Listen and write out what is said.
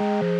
Bye.